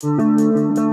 Música